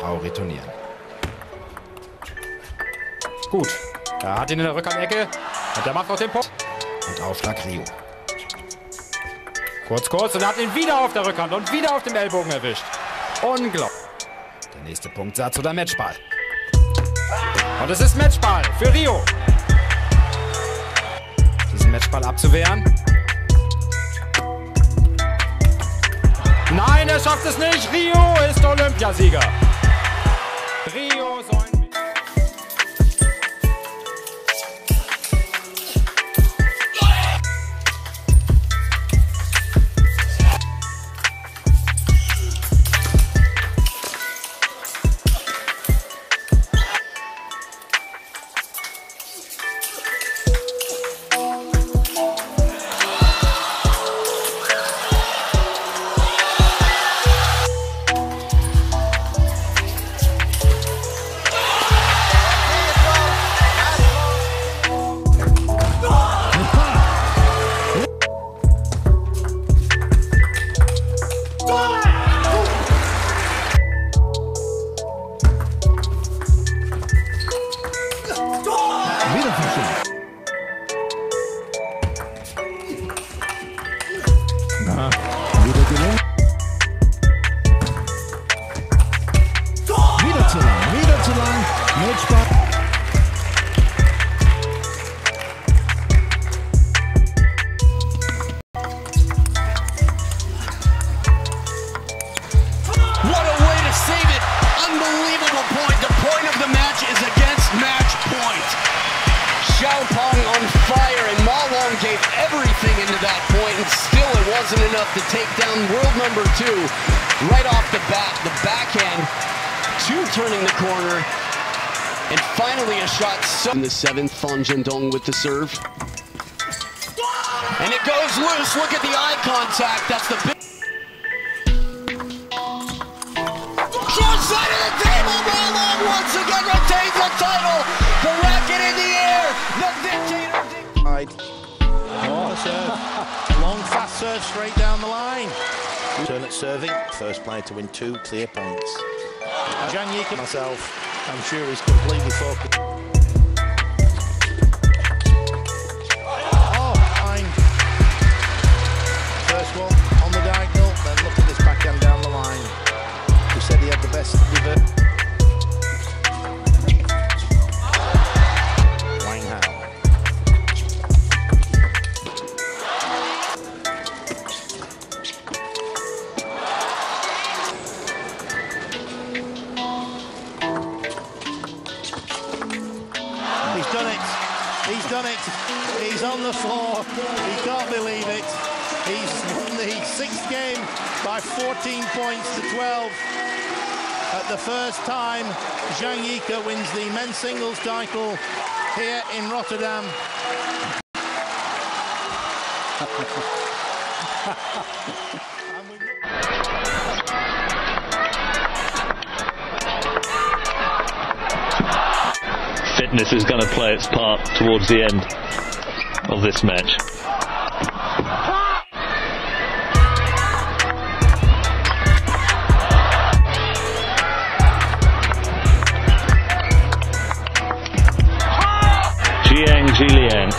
Hau retournieren. Gut. Er hat ihn in der Rückhandecke. Und der macht noch den Punkt. Und Aufschlag Rio. Kurz, kurz. Und er hat ihn wieder auf der Rückhand und wieder auf dem Ellbogen erwischt. Unglaublich. Der nächste Punkt Satz oder Matchball. Und es ist Matchball für Rio. Diesen Matchball abzuwehren. Nein, er schafft es nicht. Rio ist Olympiasieger. Rio so ein 啊 to take down world number two right off the bat. The backhand, two turning the corner, and finally a shot. So in the seventh, Fan Zhendong with the serve. And it goes loose. Look at the eye contact. That's the big. Short side of the table, Ma Long once again retains the title. The racket in the air, the dictator. Oh, serve. Long, fast serve straight down the line. Turn at serving. First player to win two clear points. Zhang Jike, myself, I'm sure he's completely focused. He's done it. He's done it. He's on the floor. He can't believe it. He's won the sixth game by 14 points to 12. At the first time, Zhang Jike wins the men's singles title here in Rotterdam. fitness is going to play its part towards the end of this match. Jiang Jialiang.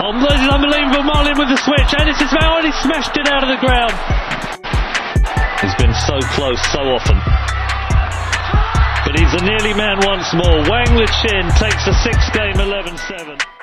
Oh, this is unbelievable. Ma Lin with the switch. And it's now only smashed it out of the ground. He's been so close so often but he's a nearly man once more. Wang Liqin takes a six game 11 7.